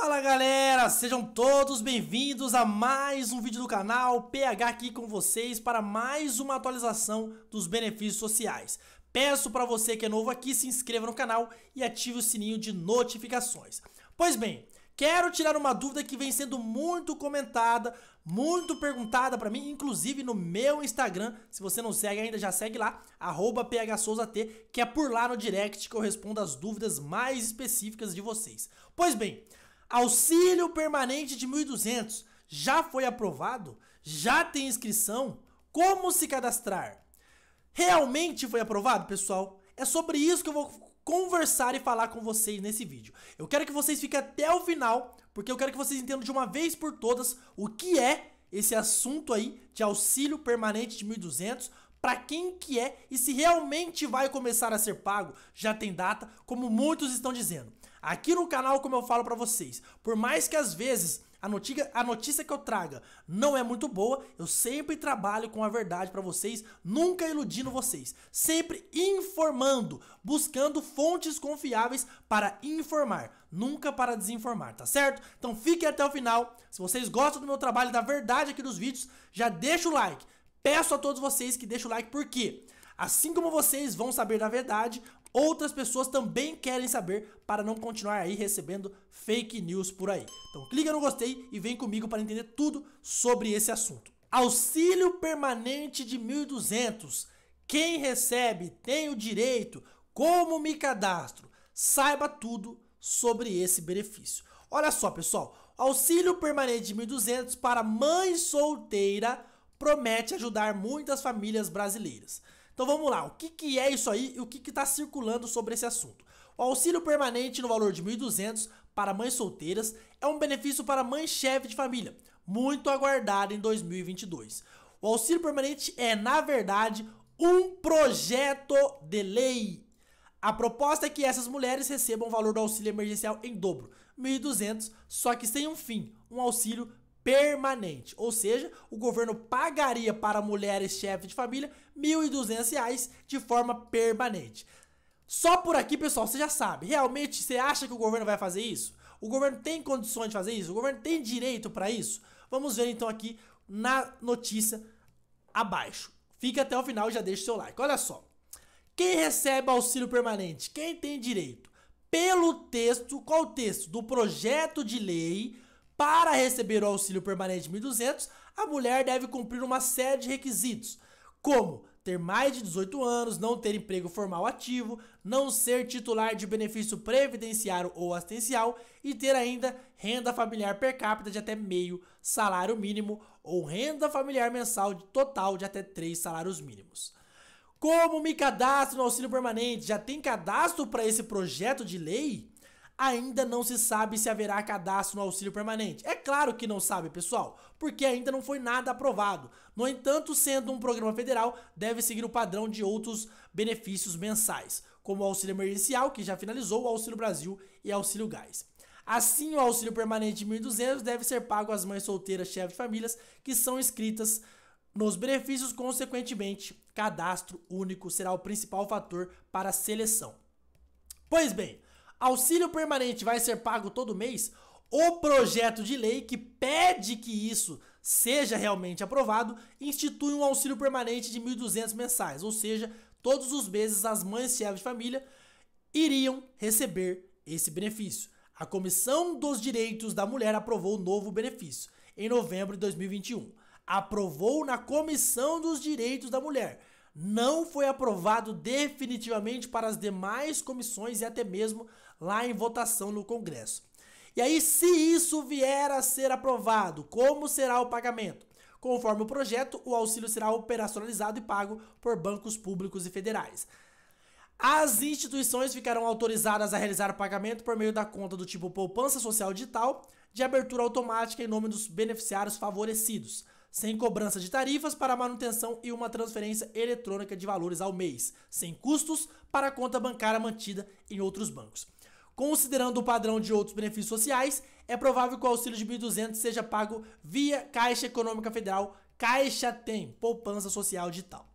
Fala galera, sejam todos bem-vindos a mais um vídeo do canal PH aqui com vocês para mais uma atualização dos benefícios sociais. Peço para você que é novo aqui se inscreva no canal e ative o sininho de notificações. Pois bem, quero tirar uma dúvida que vem sendo muito comentada, muito perguntada para mim, inclusive no meu Instagram. Se você não segue ainda, já segue lá, phsouzat, que é por lá no direct que eu respondo as dúvidas mais específicas de vocês. Pois bem, Auxílio permanente de 1.200 já foi aprovado? Já tem inscrição? Como se cadastrar? Realmente foi aprovado, pessoal? É sobre isso que eu vou conversar e falar com vocês nesse vídeo. Eu quero que vocês fiquem até o final, porque eu quero que vocês entendam de uma vez por todas o que é esse assunto aí de auxílio permanente de 1.200, para quem que é e se realmente vai começar a ser pago, já tem data, como muitos estão dizendo. Aqui no canal, como eu falo para vocês, por mais que às vezes a notícia, a notícia que eu traga não é muito boa, eu sempre trabalho com a verdade para vocês, nunca iludindo vocês, sempre informando, buscando fontes confiáveis para informar, nunca para desinformar, tá certo? Então fiquem até o final. Se vocês gostam do meu trabalho da verdade aqui dos vídeos, já deixa o like. Peço a todos vocês que deixem o like porque assim como vocês vão saber da verdade, outras pessoas também querem saber para não continuar aí recebendo fake news por aí. Então clica no gostei e vem comigo para entender tudo sobre esse assunto. Auxílio permanente de 1.200. Quem recebe tem o direito. Como me cadastro? Saiba tudo sobre esse benefício. Olha só, pessoal. Auxílio permanente de 1.200 para mãe solteira promete ajudar muitas famílias brasileiras. Então vamos lá, o que, que é isso aí e o que está circulando sobre esse assunto? O auxílio permanente no valor de R$ 1.200 para mães solteiras é um benefício para mãe-chefe de família, muito aguardado em 2022. O auxílio permanente é, na verdade, um projeto de lei. A proposta é que essas mulheres recebam o valor do auxílio emergencial em dobro, 1.200, só que sem um fim, um auxílio permanente. Ou seja, o governo pagaria para mulheres chefes de família R$ 1.200 de forma permanente. Só por aqui, pessoal, você já sabe. Realmente, você acha que o governo vai fazer isso? O governo tem condições de fazer isso? O governo tem direito para isso? Vamos ver então aqui na notícia abaixo. Fica até o final e já deixa o seu like. Olha só. Quem recebe auxílio permanente? Quem tem direito? Pelo texto, qual o texto? Do projeto de lei para receber o auxílio permanente de 1.200, a mulher deve cumprir uma série de requisitos, como ter mais de 18 anos, não ter emprego formal ativo, não ser titular de benefício previdenciário ou assistencial e ter ainda renda familiar per capita de até meio salário mínimo ou renda familiar mensal total de até 3 salários mínimos. Como me cadastro no auxílio permanente? Já tem cadastro para esse projeto de lei? Ainda não se sabe se haverá cadastro no auxílio permanente. É claro que não sabe, pessoal, porque ainda não foi nada aprovado. No entanto, sendo um programa federal, deve seguir o padrão de outros benefícios mensais, como o auxílio emergencial, que já finalizou, o Auxílio Brasil e Auxílio Gás. Assim, o auxílio permanente de 1.200 deve ser pago às mães solteiras chefes de famílias que são inscritas nos benefícios, consequentemente, cadastro único será o principal fator para a seleção. Pois bem, Auxílio permanente vai ser pago todo mês? O projeto de lei que pede que isso seja realmente aprovado institui um auxílio permanente de 1.200 mensais, ou seja, todos os meses as mães chefes de família iriam receber esse benefício. A Comissão dos Direitos da Mulher aprovou o novo benefício em novembro de 2021. Aprovou na Comissão dos Direitos da Mulher não foi aprovado definitivamente para as demais comissões e até mesmo lá em votação no Congresso. E aí, se isso vier a ser aprovado, como será o pagamento? Conforme o projeto, o auxílio será operacionalizado e pago por bancos públicos e federais. As instituições ficarão autorizadas a realizar o pagamento por meio da conta do tipo poupança social digital, de abertura automática em nome dos beneficiários favorecidos sem cobrança de tarifas para manutenção e uma transferência eletrônica de valores ao mês, sem custos para a conta bancária mantida em outros bancos. Considerando o padrão de outros benefícios sociais, é provável que o auxílio de 1.200 seja pago via Caixa Econômica Federal, Caixa Tem, poupança social digital.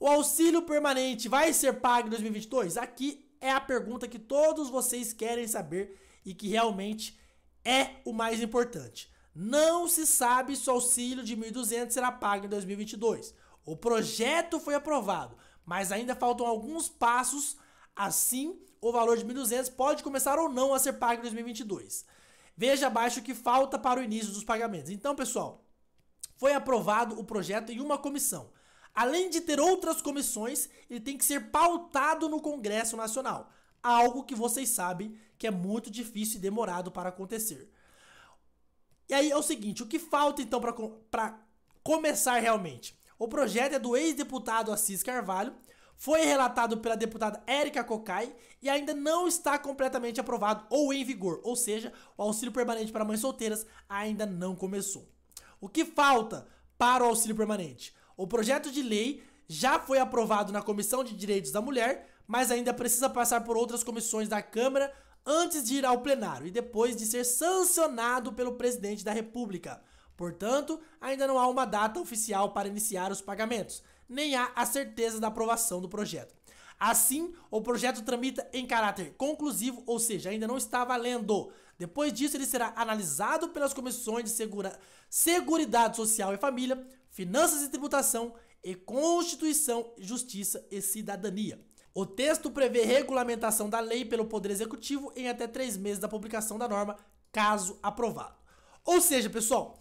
O auxílio permanente vai ser pago em 2022? Aqui é a pergunta que todos vocês querem saber e que realmente é o mais importante. Não se sabe se o auxílio de 1.200 será pago em 2022. O projeto foi aprovado, mas ainda faltam alguns passos. Assim, o valor de 1.200 pode começar ou não a ser pago em 2022. Veja abaixo o que falta para o início dos pagamentos. Então, pessoal, foi aprovado o projeto em uma comissão. Além de ter outras comissões, ele tem que ser pautado no Congresso Nacional. Algo que vocês sabem que é muito difícil e demorado para acontecer. E aí é o seguinte, o que falta então para começar realmente? O projeto é do ex-deputado Assis Carvalho, foi relatado pela deputada Érica Cocai e ainda não está completamente aprovado ou em vigor, ou seja, o auxílio permanente para mães solteiras ainda não começou. O que falta para o auxílio permanente? O projeto de lei já foi aprovado na Comissão de Direitos da Mulher, mas ainda precisa passar por outras comissões da Câmara antes de ir ao plenário e depois de ser sancionado pelo presidente da República. Portanto, ainda não há uma data oficial para iniciar os pagamentos, nem há a certeza da aprovação do projeto. Assim, o projeto tramita em caráter conclusivo, ou seja, ainda não está valendo. Depois disso, ele será analisado pelas comissões de segura... Seguridade Social e Família, Finanças e Tributação e Constituição, Justiça e Cidadania. O texto prevê regulamentação da lei pelo Poder Executivo em até três meses da publicação da norma, caso aprovado. Ou seja, pessoal,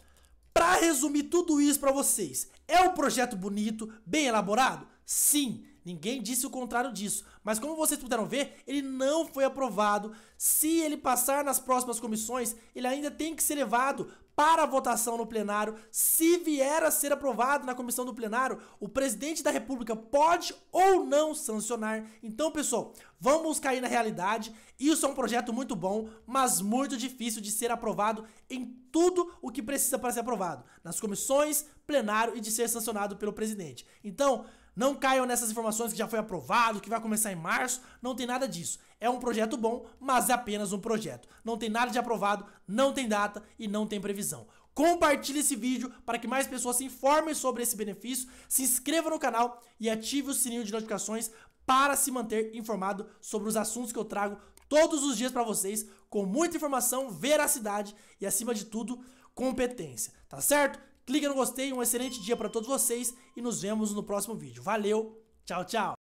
para resumir tudo isso para vocês, é um projeto bonito, bem elaborado? Sim, ninguém disse o contrário disso. Mas como vocês puderam ver, ele não foi aprovado. Se ele passar nas próximas comissões, ele ainda tem que ser levado para votação no plenário. Se vier a ser aprovado na comissão do plenário, o presidente da República pode ou não sancionar. Então, pessoal, vamos cair na realidade. Isso é um projeto muito bom, mas muito difícil de ser aprovado em tudo o que precisa para ser aprovado, nas comissões, plenário e de ser sancionado pelo presidente. Então, não caiam nessas informações que já foi aprovado, que vai começar em março. Não tem nada disso. É um projeto bom, mas é apenas um projeto. Não tem nada de aprovado, não tem data e não tem previsão. Compartilhe esse vídeo para que mais pessoas se informem sobre esse benefício, se inscreva no canal e ative o sininho de notificações para se manter informado sobre os assuntos que eu trago todos os dias para vocês, com muita informação, veracidade e, acima de tudo, competência. Tá certo? Clique no gostei, um excelente dia para todos vocês e nos vemos no próximo vídeo. Valeu, tchau, tchau!